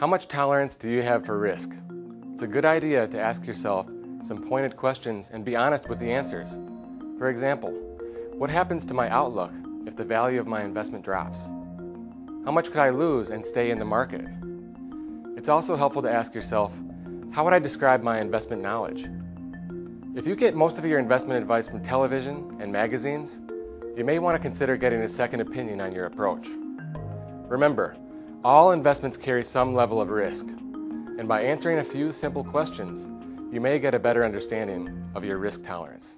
How much tolerance do you have for risk? It's a good idea to ask yourself some pointed questions and be honest with the answers. For example, what happens to my outlook if the value of my investment drops? How much could I lose and stay in the market? It's also helpful to ask yourself, how would I describe my investment knowledge? If you get most of your investment advice from television and magazines, you may want to consider getting a second opinion on your approach. Remember, all investments carry some level of risk, and by answering a few simple questions, you may get a better understanding of your risk tolerance.